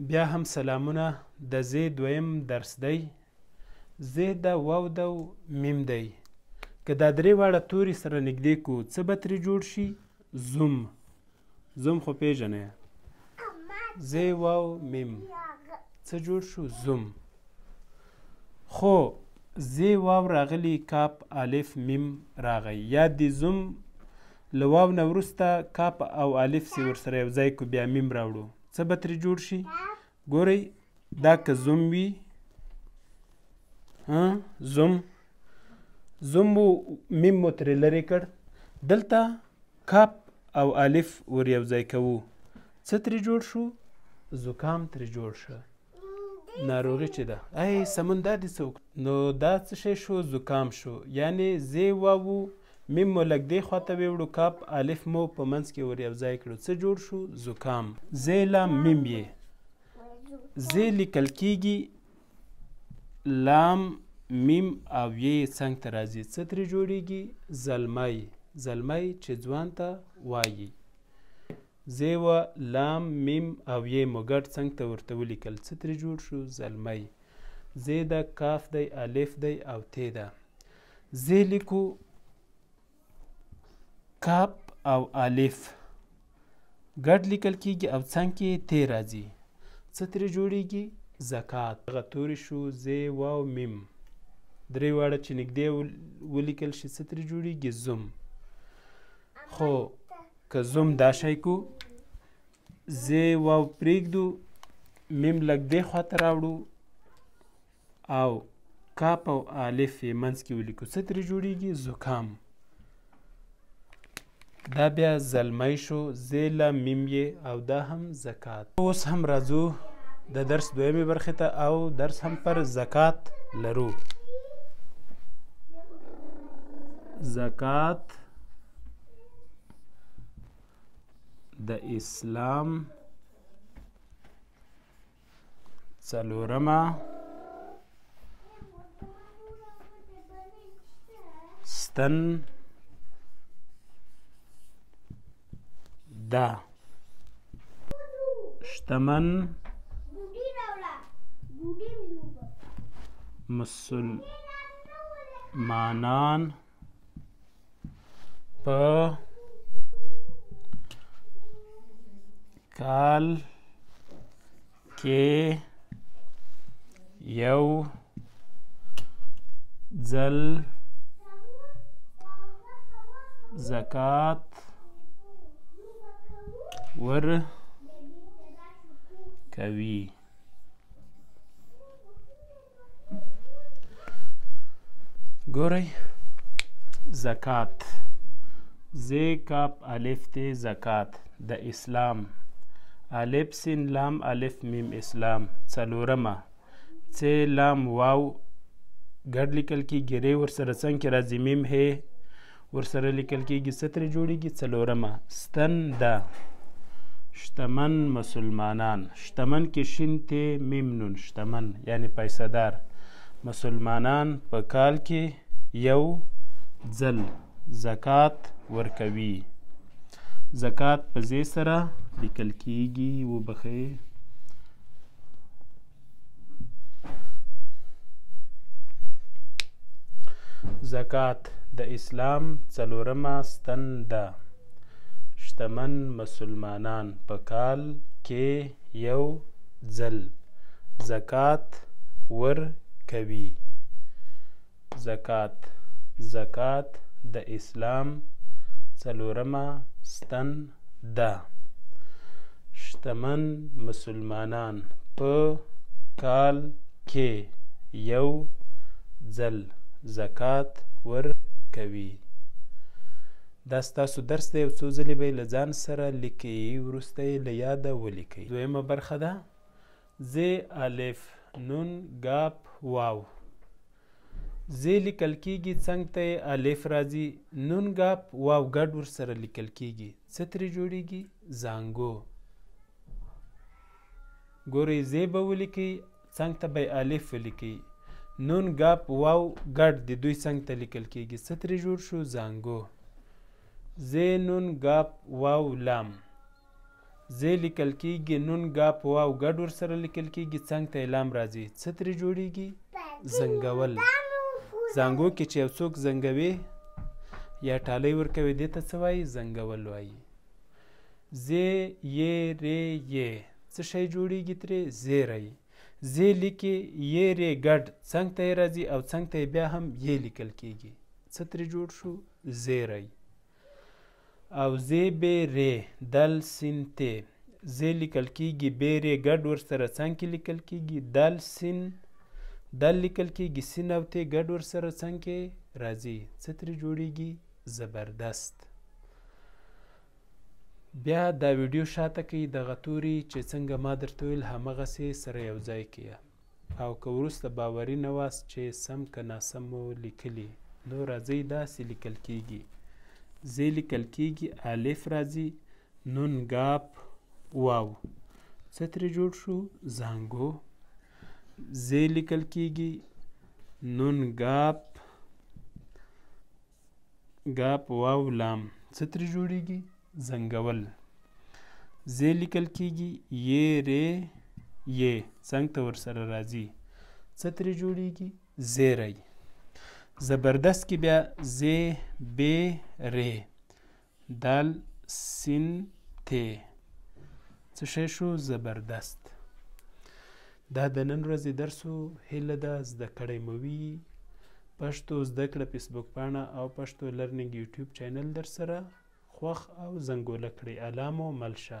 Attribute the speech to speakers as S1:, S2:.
S1: بیا هم سلامونه د زه دویم درس دی زه د واو د میم دی که دا درې واړه توري سره نږدې کو څه به ترې جوړ شي زوم زوم خو پیژنې زه واو میم څه جوړ شو زوم خو زه واو راغلی کاپ الف میم راغی یا دی زوم له واو نه وروسته کاپ او الف سي ورسره یو ځای کو بیا میم راوړو څه به ترې جوړ شي ګورئ دا که زوم وي زوم زوم مو میم مو ترې لرې کړ دلته کاپ او الف ور یو ځای کوو څه ترې جوړ شو زکام ترې جوړ شو ناروغي چې ده ای سمون دا دې څوک نو دا څه شی شو زکام شو یعنی زی واو میم مو لګ دی خواته ویوړو کاپ الف مو په منځ کې ور یوځای کړو څه جوړ شو زکام زی لام میم یې زی لیکل کیږي لام میم او یې څنګ ته راځي څه ترې جوړیږي زلمی زلمی چې ځوان ته وایي زېوه، لام، ميم او يې مو ګډ څنګ ته ورته وليکل، څه ترې جوړ شو؟ زلمی. زې ده، کاف دی، الف دی او تې ده. زې ليکو، کاپ او الف ګډ ليکل کېږي او څنګ کې يې تې راځي. څه ترې جوړېږي؟ زکات. هغه تورې شو، زې، واو، ميم. درې واړه چې نږدې ولیکل شي څه ترې جوړېږي؟ زوم. خو که زوم دا شی کو زه واو پریږدو میم لګ دی خواته راوړو او کاپ او الف یې منځ کې ولیکو څه ترې جوړیږي زکام دا بیا زلمی شو زیلا میم یې او دا هم زکات اوس هم راځو د درس دویمې برخې ته او درس هم پر زکات لرو زکات د اسلام څلورمه ستن ده شتمن مسلمانان په کال کې یو ځل زکات ور کوي ګورئ زکات ز کاپ الف ته زکات د اسلام الف سین لام الف میم اسلام څلورمه چې لام واو ګډ لیکل کېږي ری ورسره څنګ کې راځي میم هې ورسره لیکل کېږي څه ترې جوړېږي څلورمه ستن ده شتمن مسلمانان شتمن کې شین تی میم نون شتمن یعنی پیسه دار مسلمانان په کال کې یو ځل زکات ورکوي زکات په زی سره لیکل کېږي وبخښئ زکات د اسلام څلورمه ستن ده شتمن مسلمانان په کال کې یو ځل زکات ور کوي زکات، زکات د اسلام څلورمه ستن ده. شتمن مسلمانان په کال کې یو ځل زکات ور کوي. دا ستاسو درس دی او څو ځلې به یې له ځان سره لیکئ وروسته یې له یاده ولیکئ دویمه برخه ده ز، الف، نون، ګاپ، واو، ز لیکل کېږي، څنګ ته یې الف راځي، نون، ګاپ، واو ګډ ورسره لیکل کېږي، څه ترې جوړېږي؟ زانګو. ګورئ، ز به ولیکئ، څنګ ته به یې الف ولیکئ، نون، ګاپ، واو ګډ د دوی څنګ ته لیکل کېږي، څه ترې جوړ شو؟ زانګو. ز، نون، ګاپ، واو، لام. زۀ لیکل کېږي، نون ګا په واو ګډ ورسره لیکل کېږي، څنګ ته یې لام راځي، څه ترې جوړېږي؟ زنګول، زانګو کې چې یو څوک زنګوې یا ټالۍ ورکوې دې ته څه وایي؟ زنګول وایي. زۀ یې رې یې څه شی جوړېږي ترې؟ زېری. زۀ لیکي، یې رې ګډ څنګ ته یې راځي او څنګ ته یې بیا هم یې لیکل کېږي، څه ترې جوړ شو؟ زېری. او زې بې رې دل سين تې زې ليکل کيږي بې رې ګډ ورسره څنګ کې ليکل کيږي دل سين دل ليکل کيږي سين او تې ګډ ورسره څنګ کې راځي څه ترې جوړيږي زبردست بیا دا ویډیو شاته کوي دغه توري چې څنګه ما درته ویل همغسې سره یو ځای کړئ. او که وروسته باوري نه واست چې سم که ناسم مو لیکلي نو راځئ داسې لیکل کېږي، ز لیکل کېږي، الف راځي، نون ګاپ، واو، څه ترې جوړ شو، زانګو، ز لیکل کېږي، نون ګاپ، ګاپ واو لام څه ترې جوړیږي زنګول زې لیکل کیږي یې رې یې څنګ ته ورسره راځي څه ترې جوړیږي زیری زبردست کې بیا زې بې رې دال سين ت څه شی شو زبردست دا د نن ورځې درس و هیله ده زده کړی مو وي پښتو زده کړه فیسبوک پاڼه او پښتو لرنینګ یوټیوب چینل در سره خوښ او زنګوله کړئ الله مو مل شه